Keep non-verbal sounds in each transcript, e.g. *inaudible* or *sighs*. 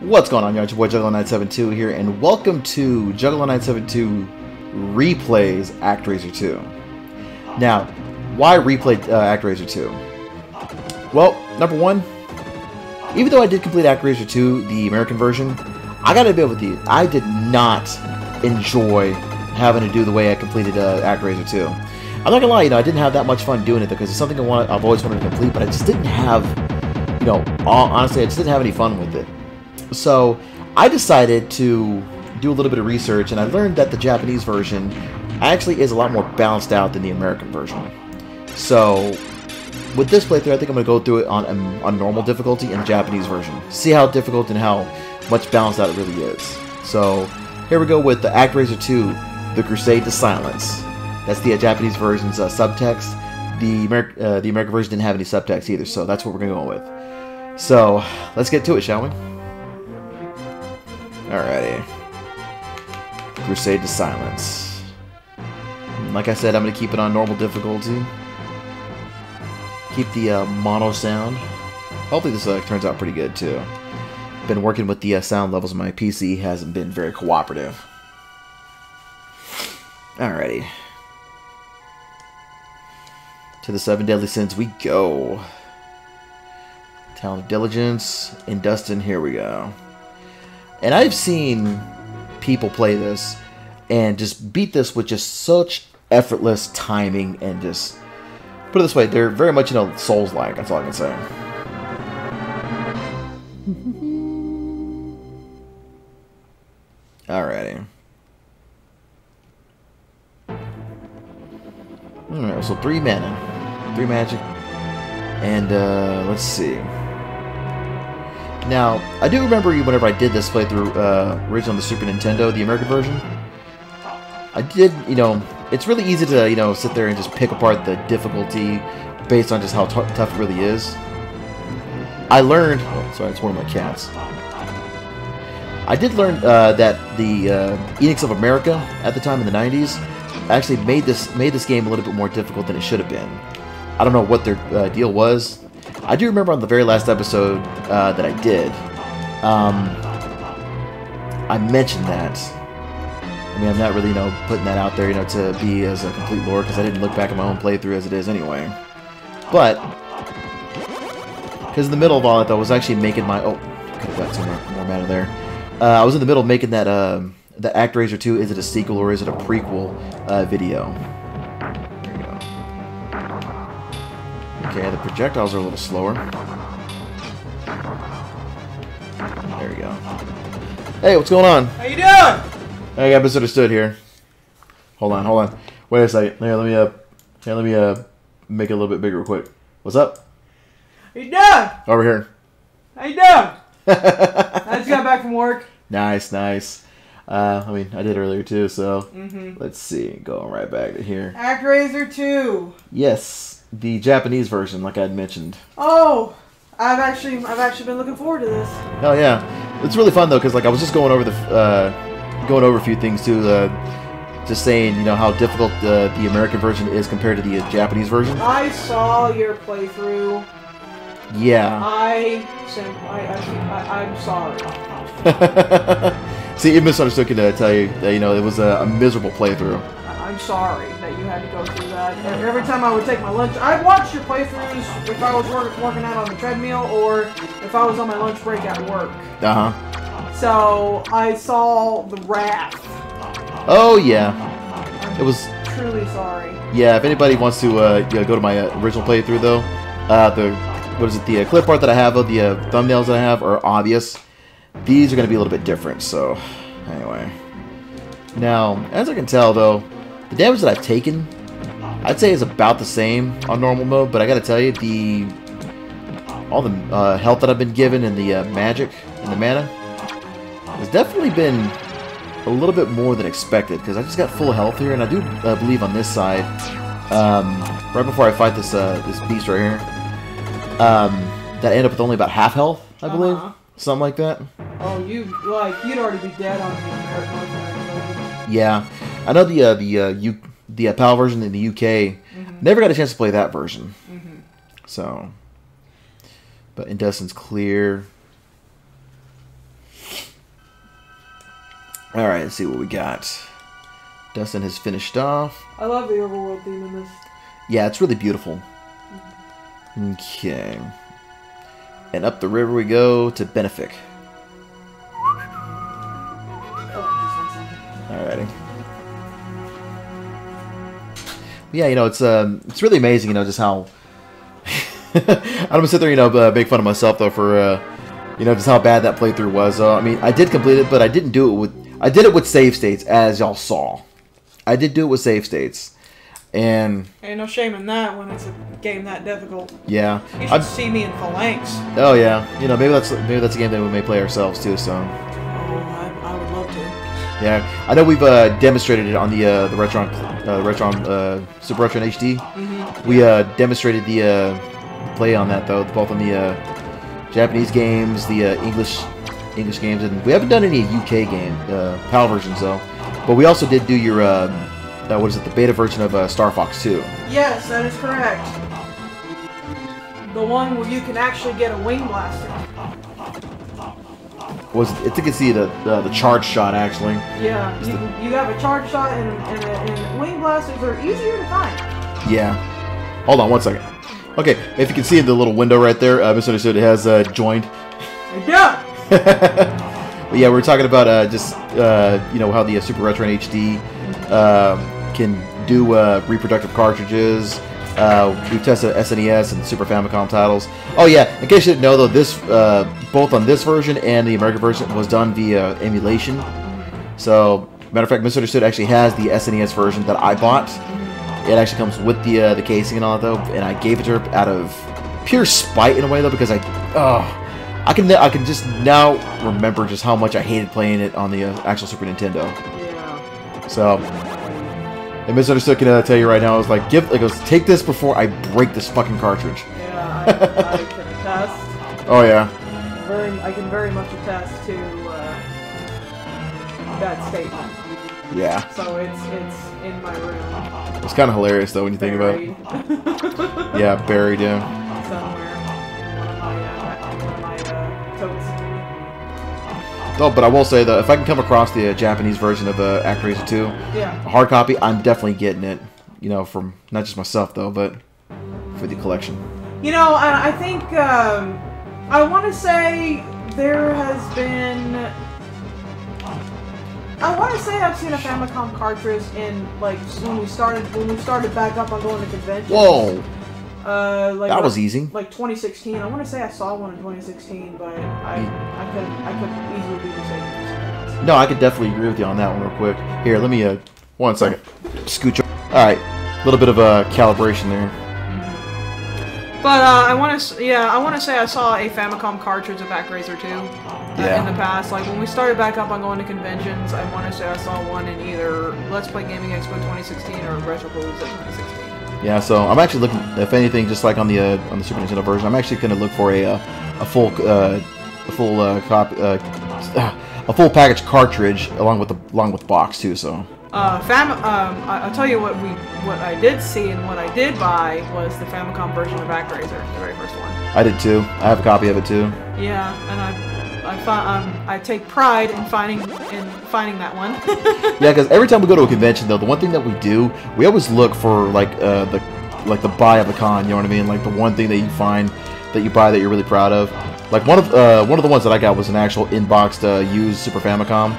What's going on, y'all? It's your boy Juggalo972 here, and welcome to Juggalo972 Replays ActRaiser 2. Now, why replay uh, ActRaiser 2? Well, number one, even though I did complete ActRaiser 2, the American version, I gotta admit with you, I did not enjoy having to do the way I completed uh, ActRaiser 2. I'm not gonna lie, you know, I didn't have that much fun doing it because it's something I want, I've always wanted to complete, but I just didn't have, you know, honestly, I just didn't have any fun with it. So I decided to do a little bit of research, and I learned that the Japanese version actually is a lot more balanced out than the American version. So with this playthrough, I think I'm going to go through it on, on normal difficulty in the Japanese version. See how difficult and how much balanced out it really is. So here we go with the ActRaiser 2, The Crusade to Silence. That's the uh, Japanese version's uh, subtext. The, uh, the American version didn't have any subtext either, so that's what we're going to go with. So let's get to it, shall we? Alrighty. Crusade to Silence. Like I said, I'm going to keep it on normal difficulty. Keep the uh, mono sound. Hopefully this uh, turns out pretty good too. Been working with the uh, sound levels of my PC, hasn't been very cooperative. Alrighty. To the Seven Deadly Sins we go. Talent of Diligence, and Dustin, here we go. And I've seen people play this and just beat this with just such effortless timing and just put it this way, they're very much you know Souls like, that's all I can say. *laughs* Alrighty. Alright, so three mana. Three magic. And uh let's see. Now, I do remember whenever I did this playthrough, uh, originally on the Super Nintendo, the American version, I did, you know, it's really easy to, you know, sit there and just pick apart the difficulty based on just how tough it really is. I learned, oh, sorry, it's one of my cats. I did learn uh, that the uh, Enix of America at the time in the 90s actually made this made this game a little bit more difficult than it should have been. I don't know what their uh, deal was. I do remember on the very last episode uh, that I did, um, I mentioned that. I mean, I'm not really, you know, putting that out there, you know, to be as a complete lore, because I didn't look back at my own playthrough as it is anyway. But, because in the middle of all that, I was actually making my... Oh, could have got some more, more mana there. Uh, I was in the middle of making that, uh, the ActRaiser 2, is it a sequel or is it a prequel uh, video? Okay, the projectiles are a little slower. There we go. Hey, what's going on? How you doing? I got misunderstood here. Hold on, hold on. Wait a second. Here, let me uh, here, let me uh, make it a little bit bigger, real quick. What's up? How you doing? Over here. How you doing? *laughs* I just got back from work. Nice, nice. Uh, I mean, I did earlier too, so mm-hmm. let's see. Going right back to here. Act ActRaiser 2. Yes, the Japanese version, like I'd mentioned. Oh, I've actually, I've actually been looking forward to this. Hell yeah, it's really fun though, cause like I was just going over the, uh, going over a few things too. Uh, just saying, you know, how difficult uh, the American version is compared to the uh, Japanese version. I saw your playthrough. Yeah. I, I, I, I'm sorry. *laughs* See, you misunderstood. Can uh, tell you that you know it was a, a, miserable playthrough. I'm sorry that you had to go through that. And every time I would take my lunch, I watched your playthroughs if I was work, working out on the treadmill or if I was on my lunch break at work. Uh huh. So I saw the wrath. Oh yeah. I'm it was truly sorry. Yeah, if anybody wants to uh, you know, go to my uh, original playthrough though, uh, the what is it? The uh, clip art that I have of the uh, thumbnails that I have are obvious. These are going to be a little bit different, so anyway. Now, as I can tell, though, the damage that I've taken, I'd say is about the same on normal mode, but I gotta tell you, the all the uh, health that I've been given and the uh, magic and the mana has definitely been a little bit more than expected, because I just got full health here, and I do uh, believe on this side, um, right before I fight this uh, this beast right here, um, that I end up with only about half health, I believe. Uh-huh. Something like that. Oh, you like you'd already be dead on the American. Yeah, I know the uh, the uh, U the uh, PAL version in the UK. Mm-hmm. Never got a chance to play that version. Mm-hmm. So, but Industen's clear. All right, let's see what we got. Dustin has finished off. I love the overworld theme in this. Yeah, it's really beautiful. Okay. And up the river we go to Benefic. Yeah, you know, it's um, it's really amazing, you know, just how *laughs* I'm gonna sit there, you know, uh, make fun of myself though for, uh, you know, just how bad that playthrough was. Uh, I mean, I did complete it, but I didn't do it with. I did it with save states, as y'all saw. I did do it with save states, and Ain't no shame in that when it's a game that difficult. yeah, You should I'm, see me in Phalanx. oh yeah, you know, maybe that's maybe that's a game that we may play ourselves too. So yeah, I know we've uh, demonstrated it on the uh, the Retron uh, Retron uh, Super Retron HD. Mm-hmm. We uh, demonstrated the uh, play on that though, both on the uh, Japanese games, the uh, English English games, and we haven't done any UK game uh, PAL versions though. But we also did do your uh, uh, what is it, the beta version of uh, Star Fox 2. Yes, that is correct. The one where you can actually get a wing blaster. Was I think it's the the, the, the charge shot actually. Yeah, you, you have a charge shot and, and, and wing blasters are easier to find. Yeah. Hold on one second. Okay, if you can see the little window right there, uh, Misunderstood it has uh, joined. Yeah. But *laughs* yeah, we are talking about uh, just uh, you know how the uh, Super Retro HD um, can do uh, reproductive cartridges. Uh, we tested SNES and Super Famicom titles. Oh yeah, in case you didn't know though, this uh, both on this version and the American version was done via emulation. So matter of fact, Misunderstood actually has the SNES version that I bought. It actually comes with the uh, the casing and all that though, and I gave it to her out of pure spite in a way though because I, oh, I can I can just now remember just how much I hated playing it on the uh, actual Super Nintendo. So, and Misunderstood can uh, tell you right now, I was like, give, like, goes, take this before I break this fucking cartridge. Yeah, I, I can attest. *laughs* Oh yeah, Very, I can very much attest to uh, that statement. yeah. So it's it's in my room. It's kind of hilarious though when you think about it. *laughs* Yeah, buried. Yeah. Oh, but I will say though, if I can come across the uh, Japanese version of uh, ActRaiser 2, Yeah. a hard copy, I'm definitely getting it. You know, from not just myself though, but for the collection. You know, I, I think um, I want to say there has been. I want to say I've seen a Famicom cartridge in like when we started when we started back up on going to conventions. Whoa, Uh, like that was easy. like 2016. I want to say I saw one in 2016, but I I could I could easily be mistaken. No, I could definitely agree with you on that one real quick. Here, let me uh, one second, scooch. All right, a little bit of uh, calibration there. But uh, I want to, yeah, I want to say I saw a Famicom cartridge of ActRaiser 2 uh, Yeah. in the past. Like when we started back up on going to conventions, I want to say I saw one in either Let's Play Gaming Expo 2016 or Retro Retropalooza 2016. Yeah, so I'm actually looking, if anything, just like on the uh, on the Super Nintendo version, I'm actually going to look for a uh, a full uh, a full uh, copy uh, *sighs* a full package cartridge along with the along with the box too. So Uh, Fam, um, I, I'll tell you what we, what I did see and what I did buy was the Famicom version of ActRaiser, the very first one. I did too. I have a copy of it too. Yeah, and I, I, um, I take pride in finding in finding that one. *laughs* Yeah, because every time we go to a convention, though, the one thing that we do, we always look for like uh, the like the buy of the con. You know what I mean? Like the one thing that you find that you buy that you're really proud of. Like one of uh, one of the ones that I got was an actual inboxed uh, used Super Famicom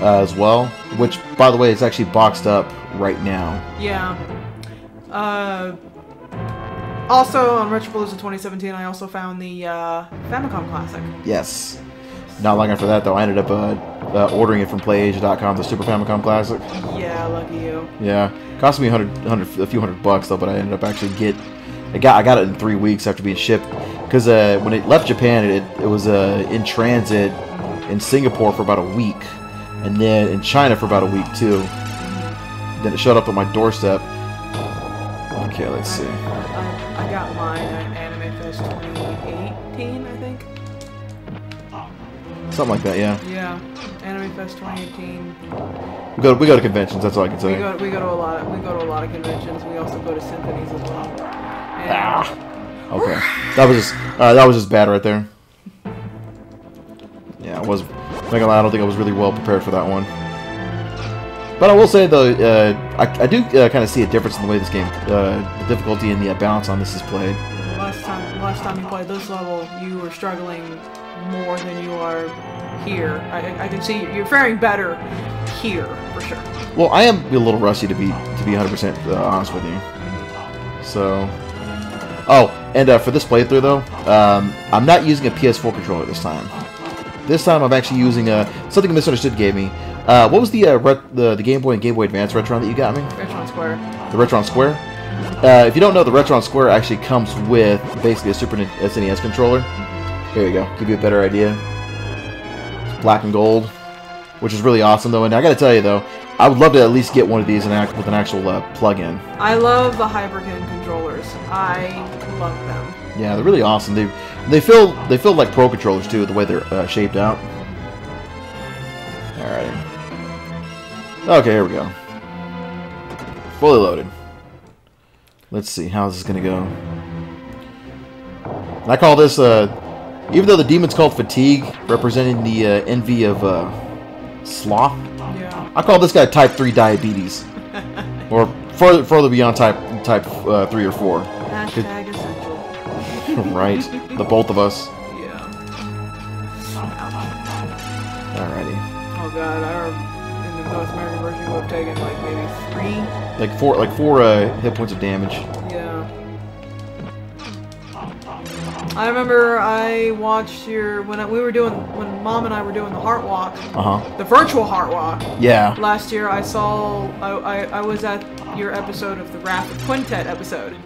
uh, as well. Which, by the way, is actually boxed up right now. Yeah. Uh, also on Retropalooza 2017, I also found the uh, Famicom Classic. Yes. Not long after that, though, I ended up uh, uh, ordering it from PlayAsia.com, the Super Famicom Classic. Yeah, lucky you. Yeah, cost me a hundred, hundred, a few hundred bucks though, but I ended up actually get, I got, I got it in three weeks after being shipped, because uh, when it left Japan, it, it was uh, in transit in Singapore for about a week, and then in China for about a week too. Then it showed up at my doorstep. Okay, let's see. I, I got mine at Anime Fest Something like that, yeah. Yeah, Anime Fest 2018. We go, we go to conventions. That's all I can say. We go, we go to a lot of, we go to a lot of conventions. We also go to symphonies as well. And, Ah. Okay, that was just, uh, that was just bad right there. Yeah, I was. Not gonna lie, I don't think I was really well prepared for that one. But I will say though, uh, I, I do uh, kind of see a difference in the way this game, uh, the difficulty and the balance on this is played. Last time, last time you played this level, you were struggling more than you are here. I, I can see you're faring better here for sure. Well, I am a little rusty to be to be 100% uh, honest with you. So, oh, and uh, for this playthrough though, um, I'm not using a PS4 controller this time. This time I'm actually using uh, something Misunderstood gave me. Uh, what was the, uh, ret- the the Game Boy and Game Boy Advance Retron that you got me? Retron Square. The Retron Square. Uh, if you don't know, the Retron Square actually comes with basically a Super SNES controller. Here you go. Give you a better idea. It's black and gold, which is really awesome though. And I got to tell you though, I would love to at least get one of these in act- with an actual uh, plug-in. I love the Hyperkin controllers. I love them. Yeah, they're really awesome. They they feel they feel like pro controllers too, the way they're uh, shaped out. All right. Okay, here we go. Fully loaded. Let's see how this is gonna go. I call this uh, even though the demon's called fatigue, representing the uh, envy of uh, sloth. Yeah. I call this guy Type Three diabetes, *laughs* or further further beyond Type Type uh, Three or Four. Hashtag essential. *laughs* right, the both of us. Yeah. Alrighty. Oh god, rem- in the North American version have taken like maybe three. Like four, like four uh, hit points of damage. I remember I watched your when I, we were doing when mom and I were doing the heart walk, Uh huh. the virtual heart walk Yeah. last year. I saw I, I, I was at your episode of the Wrath of Quintet episode.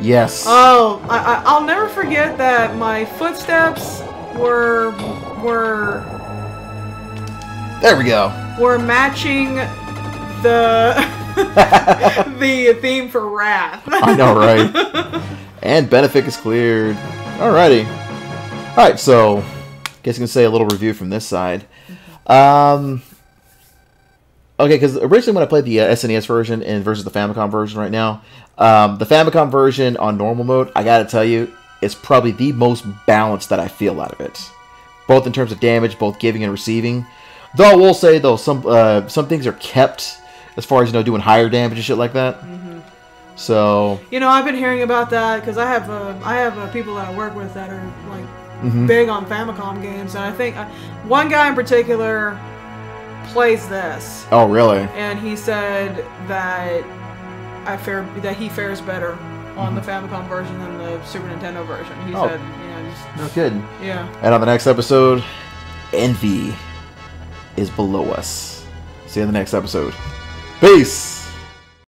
Yes. Oh, I, I, I'll never forget that my footsteps were were there we go. were matching the *laughs* the theme for Wrath. I know, right? *laughs* and Benefic is cleared. Alrighty. Alright, so guess you can say a little review from this side. Um. Okay, because originally when I played the uh, SNES version and versus the Famicom version right now, um, the Famicom version on normal mode, I gotta tell you, is probably the most balanced that I feel out of it, both in terms of damage, both giving and receiving. Though I will say though, some uh, some things are kept as far as you know doing higher damage and shit like that. So You know, I've been hearing about that because I have uh, I have uh, people that I work with that are like Mhm. big on Famicom games, and I think uh, one guy in particular plays this, oh really? and he said that I fare that he fares better on the Famicom version than the Super Nintendo version. He Oh. said, you know, just No kidding. yeah. And on the next episode, envy is below us. See you in the next episode. Peace.